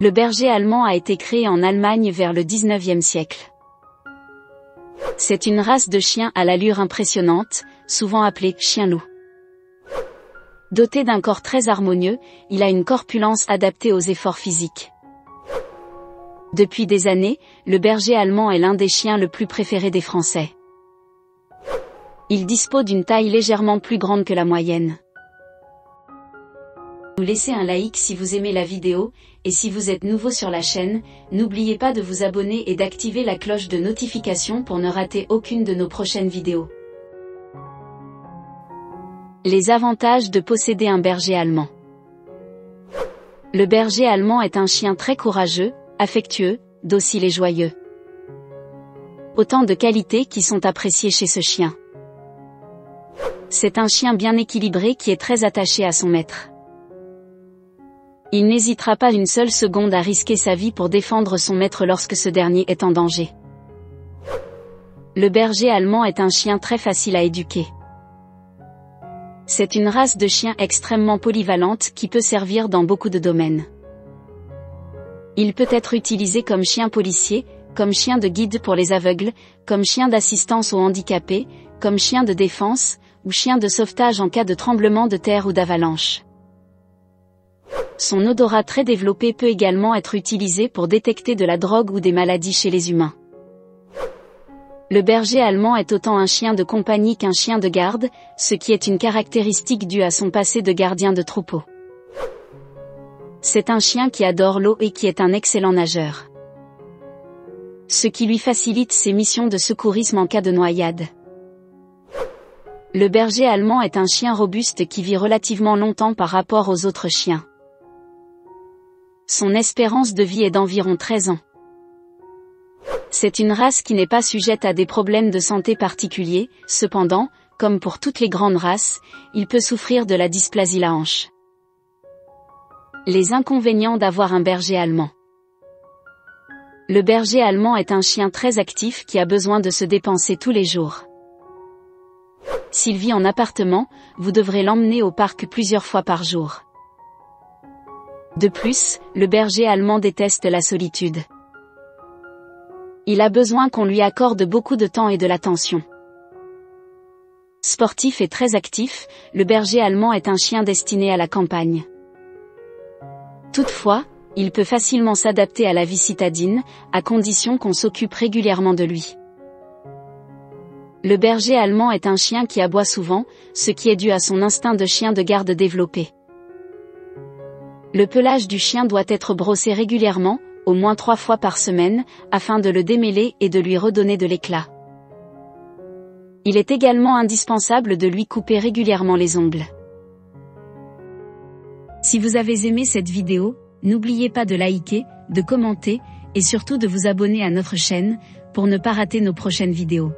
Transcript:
Le berger allemand a été créé en Allemagne vers le 19e siècle. C'est une race de chien à l'allure impressionnante, souvent appelée chien-loup. Doté d'un corps très harmonieux, il a une corpulence adaptée aux efforts physiques. Depuis des années, le berger allemand est l'un des chiens le plus préféré des Français. Il dispose d'une taille légèrement plus grande que la moyenne. Nous laissez un like si vous aimez la vidéo, et si vous êtes nouveau sur la chaîne, n'oubliez pas de vous abonner et d'activer la cloche de notification pour ne rater aucune de nos prochaines vidéos. Les avantages de posséder un berger allemand. Le berger allemand est un chien très courageux, affectueux, docile et joyeux. Autant de qualités qui sont appréciées chez ce chien. C'est un chien bien équilibré qui est très attaché à son maître. Il n'hésitera pas une seule seconde à risquer sa vie pour défendre son maître lorsque ce dernier est en danger. Le berger allemand est un chien très facile à éduquer. C'est une race de chien extrêmement polyvalente qui peut servir dans beaucoup de domaines. Il peut être utilisé comme chien policier, comme chien de guide pour les aveugles, comme chien d'assistance aux handicapés, comme chien de défense, ou chien de sauvetage en cas de tremblement de terre ou d'avalanche. Son odorat très développé peut également être utilisé pour détecter de la drogue ou des maladies chez les humains. Le berger allemand est autant un chien de compagnie qu'un chien de garde, ce qui est une caractéristique due à son passé de gardien de troupeau. C'est un chien qui adore l'eau et qui est un excellent nageur. Ce qui lui facilite ses missions de secourisme en cas de noyade. Le berger allemand est un chien robuste qui vit relativement longtemps par rapport aux autres chiens. Son espérance de vie est d'environ 13 ans. C'est une race qui n'est pas sujette à des problèmes de santé particuliers, cependant, comme pour toutes les grandes races, il peut souffrir de la dysplasie la hanche. Les inconvénients d'avoir un berger allemand. Le berger allemand est un chien très actif qui a besoin de se dépenser tous les jours. S'il vit en appartement, vous devrez l'emmener au parc plusieurs fois par jour. De plus, le berger allemand déteste la solitude. Il a besoin qu'on lui accorde beaucoup de temps et de l'attention. Sportif et très actif, le berger allemand est un chien destiné à la campagne. Toutefois, il peut facilement s'adapter à la vie citadine, à condition qu'on s'occupe régulièrement de lui. Le berger allemand est un chien qui aboie souvent, ce qui est dû à son instinct de chien de garde développé. Le pelage du chien doit être brossé régulièrement, au moins trois fois par semaine, afin de le démêler et de lui redonner de l'éclat. Il est également indispensable de lui couper régulièrement les ongles. Si vous avez aimé cette vidéo, n'oubliez pas de liker, de commenter, et surtout de vous abonner à notre chaîne, pour ne pas rater nos prochaines vidéos.